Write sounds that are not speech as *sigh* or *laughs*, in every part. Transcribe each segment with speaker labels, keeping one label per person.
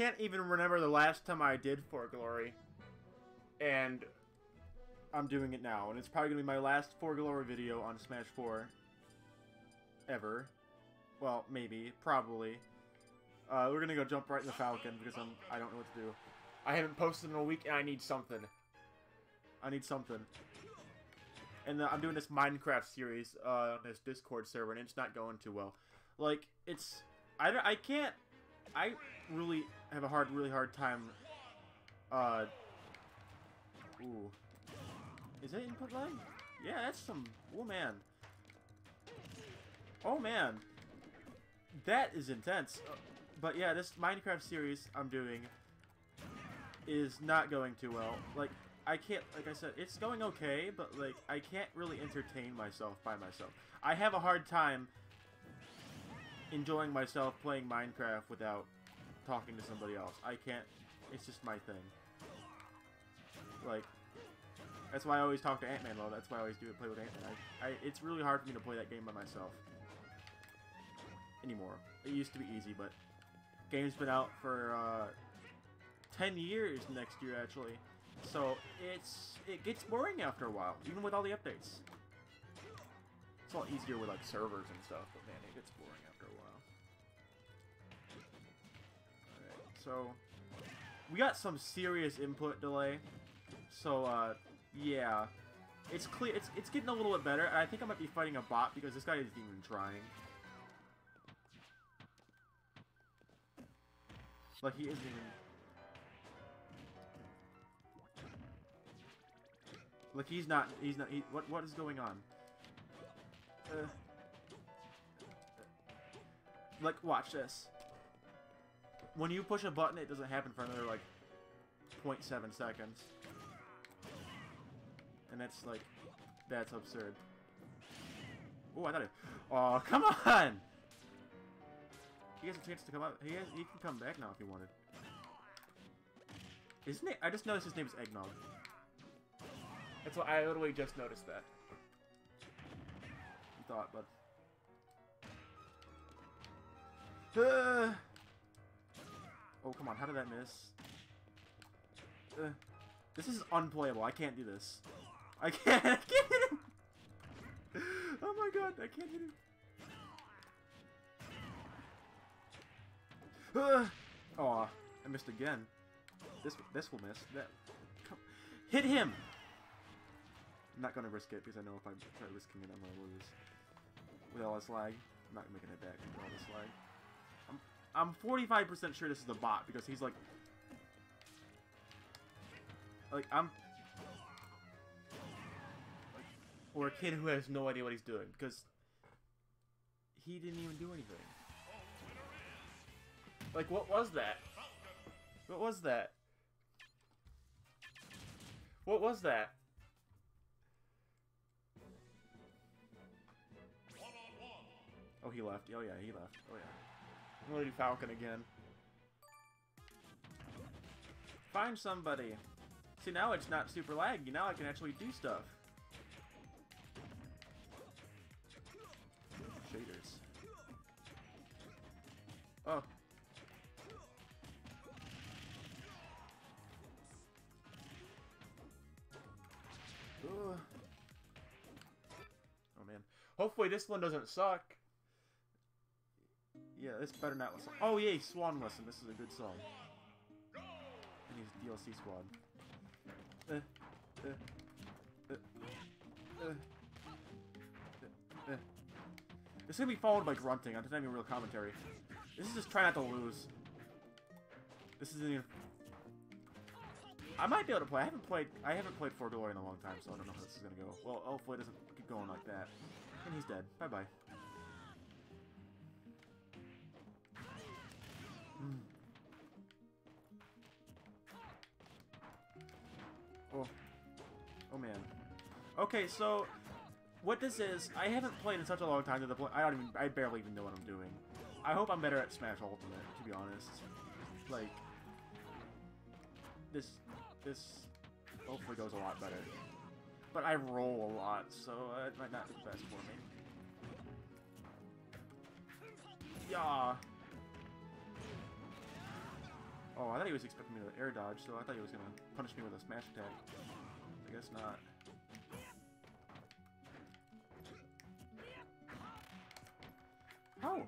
Speaker 1: can't even remember the last time I did For Glory. And I'm doing it now. And it's probably going to be my last For Glory video on Smash 4. Ever. Well, maybe. Probably. Uh, we're going to go jump right in the Falcon because I'm, I don't know what to do. I haven't posted in a week and I need something. I need something. And uh, I'm doing this Minecraft series uh, on this Discord server and it's not going too well. Like, it's... I, I can't... I really have a hard, really hard time... Uh... Ooh. Is it input lag? Yeah, that's some... Oh, man. Oh, man. That is intense. Uh, but yeah, this Minecraft series I'm doing is not going too well. Like, I can't, like I said, it's going okay, but like, I can't really entertain myself by myself. I have a hard time enjoying myself playing Minecraft without talking to somebody else. I can't, it's just my thing. Like, that's why I always talk to Ant-Man, well, that's why I always do it, play with Ant-Man. I, I, it's really hard for me to play that game by myself. Anymore. It used to be easy, but game's been out for, uh, 10 years next year, actually. So, it's, it gets boring after a while, even with all the updates. It's a lot easier with, like, servers and stuff, but man, it gets boring so, we got some serious input delay. So, uh, yeah. It's clear, it's, it's getting a little bit better. I think I might be fighting a bot because this guy isn't even trying. Like, he isn't even... Like, he's not, he's not, he, what, what is going on? Uh, like, watch this. When you push a button, it doesn't happen for another, like, 0.7 seconds. And that's, like, that's absurd. Oh, I thought it... Oh, *laughs* come on! He has a chance to come out. He has, he can come back now if he wanted. Isn't it? I just noticed his name is Eggnog. That's what I literally just noticed that. Thought, but. Uh, oh, come on. How did that miss? Uh, this is unplayable. I can't do this. I can't, *laughs* I can't hit him! Oh my god, I can't hit him. Uh, oh, I missed again. This this will miss. That come, hit him. I'm not gonna risk it because I know if I try risking it, I'm gonna lose. With all this lag, I'm not making it back with all this lag. I'm I'm 45% sure this is a bot because he's like, like I'm, or a kid who has no idea what he's doing because he didn't even do anything. Like, what was that? What was that? What was that? Oh, he left. Oh, yeah, he left. Oh, yeah. I'm gonna do Falcon again. Find somebody. See, now it's not super laggy. Now I can actually do stuff. Shaders. Oh, Ugh. Oh man. Hopefully this one doesn't suck. This better not listen. Oh yay, Swan Listen. This is a good song. And he's DLC squad. Uh, uh, uh, uh, uh, gonna be followed by grunting. I'm just having real commentary. This is just try not to lose. This isn't even I might be able to play. I haven't played. I haven't played For Glory in a long time, so I don't know how this is gonna go. Well, hopefully it doesn't keep going like that. And he's dead. Bye bye. Oh man. Okay, so what this is, I haven't played in such a long time to the. I don't even. I barely even know what I'm doing. I hope I'm better at Smash Ultimate, to be honest. Like this this hopefully goes a lot better. But I roll a lot, so uh, it might not be the best for me. Yeah. Oh, I thought he was expecting me to air dodge, so I thought he was gonna punish me with a smash attack. I guess not. How?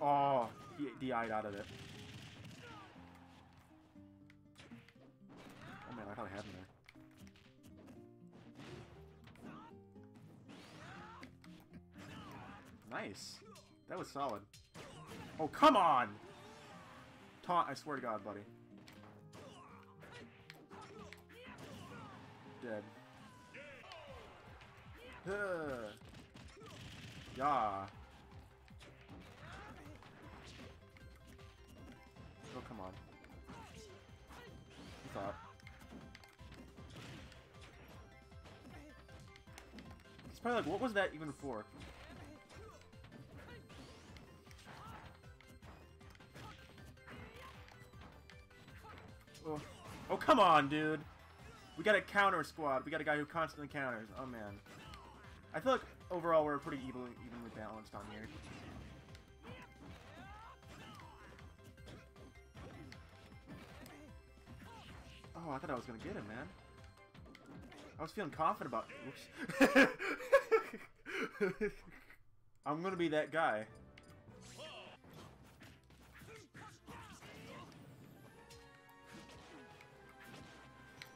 Speaker 1: Oh, he DI'd out of it. Oh man, I thought I had him there. Nice. That was solid. Oh, come on! Taunt, I swear to God, buddy. Dead. Huh. Yeah. Oh, come on. You thought. It's probably like, what was that even for? Oh, oh come on, dude! We got a counter squad. We got a guy who constantly counters. Oh, man. I feel like overall we're pretty evenly, evenly balanced on here. Oh, I thought I was gonna get him, man. I was feeling confident about. *laughs* Oops. I'm gonna be that guy.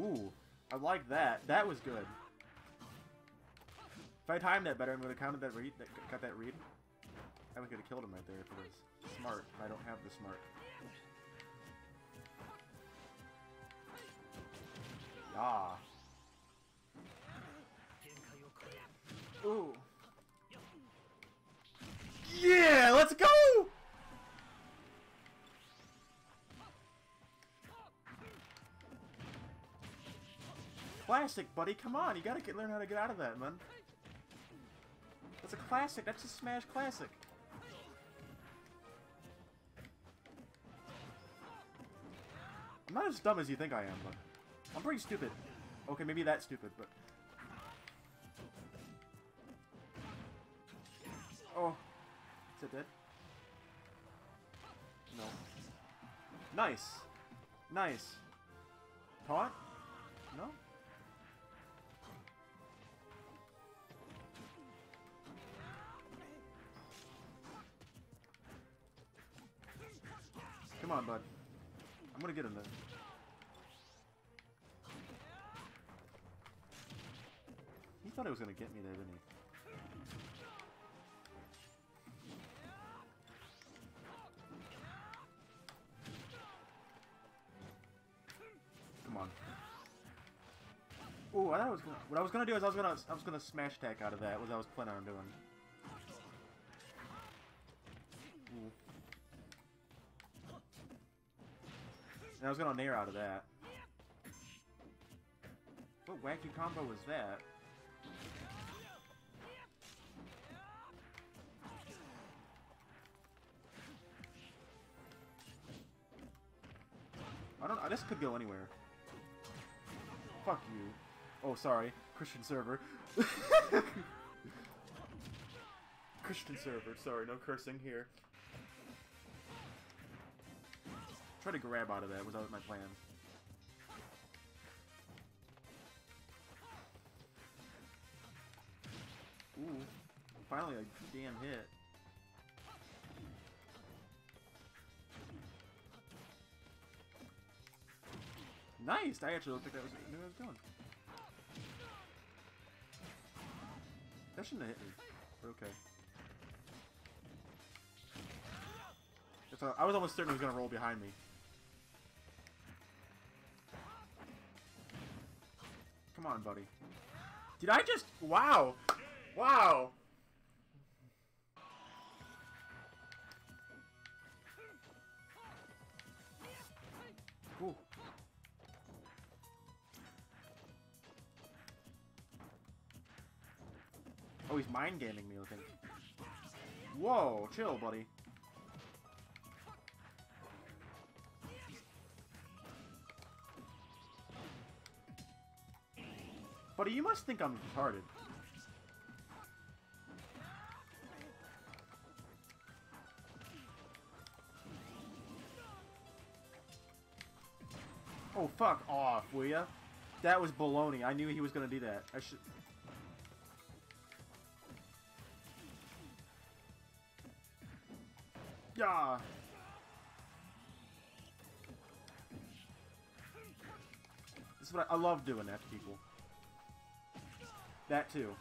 Speaker 1: Ooh, I like that. That was good. If I timed that better, I would have counted that read, that got that read. I would have killed him right there if it was smart. I don't have the smart. Ah. Ooh. Classic, buddy. Come on, you gotta get, learn how to get out of that, man. That's a classic. That's a Smash classic. I'm not as dumb as you think I am, but I'm pretty stupid. Okay, maybe that's stupid, but... Oh. Is it dead? No. Nice. Nice. Taunt? No? Come on, bud. I'm gonna get him then. He thought he was gonna get me there, didn't he? Come on. Ooh, I thought I was gonna. What I was gonna do is I was gonna I was gonna smash attack out of that. Was I was planning on doing. And I was gonna nair out of that. What wacky combo was that? I don't. Know. This could go anywhere. Fuck you. Oh, sorry. Christian server. *laughs* Christian server. Sorry, no cursing here. Try to grab out of that was always my plan. Ooh, finally a damn hit. Nice! I actually looked like that was knew I was going. That shouldn't have hit me. But okay. I was almost certain he was gonna roll behind me. Come on, buddy. Did I just... Wow! Wow! Ooh. Oh, he's mind gaming me, I think. Whoa, chill, buddy. Buddy, you must think I'm retarded. Oh, fuck off, will ya? That was baloney. I knew he was gonna do that. I should... Yeah. This is what I, I love doing that to people. That too.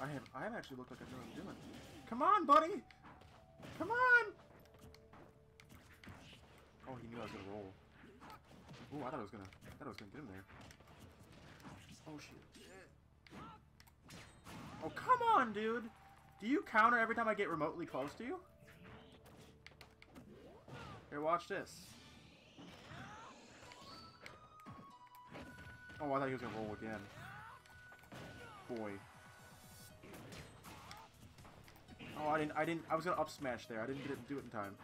Speaker 1: I have I have actually looked like I know what I'm doing. Come on, buddy! Come on! Oh, he knew I was gonna roll. Oh, I thought I was gonna I thought I was gonna get him there. Oh shit. Oh come on, dude! Do you counter every time I get remotely close to you? Here, watch this. Oh, I thought he was gonna roll again. Boy. Oh, I didn't. I didn't. I was gonna up smash there. I didn't do it in time.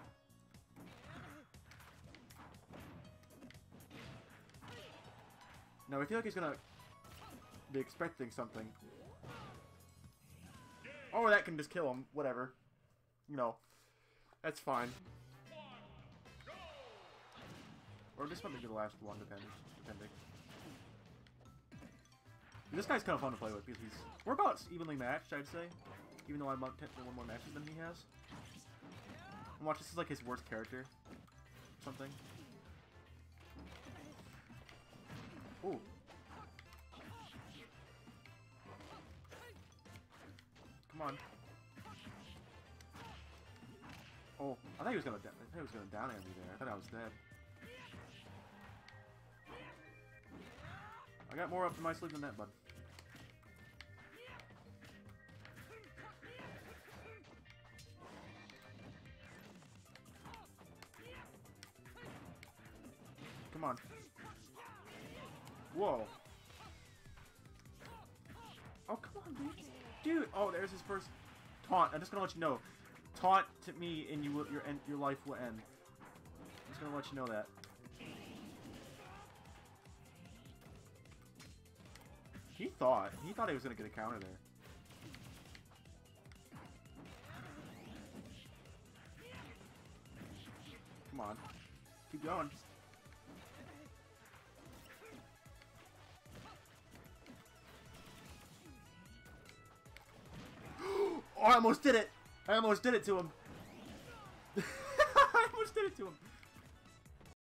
Speaker 1: No, I feel like he's gonna be expecting something. Or that can just kill him. Whatever. You know, that's fine. Or this might be the last one, depending. depending. This guy's kind of fun to play with because he's we're about evenly matched, I'd say. Even though I'm up one more matches than he has. And watch, this is like his worst character. Something. Ooh. On. Oh, I thought he was gonna. I thought he was gonna down me there. I thought I was dead. I got more up to my sleeve than that, bud. Come on. Whoa. Oh, come on, dude. Dude, oh, there's his first taunt. I'm just gonna let you know. Taunt to me and you will, your end, your life will end. I'm just gonna let you know that. He thought. He thought he was gonna get a counter there. Come on. Keep going. Oh, I almost did it! I almost did it to him! *laughs* I almost did it to him!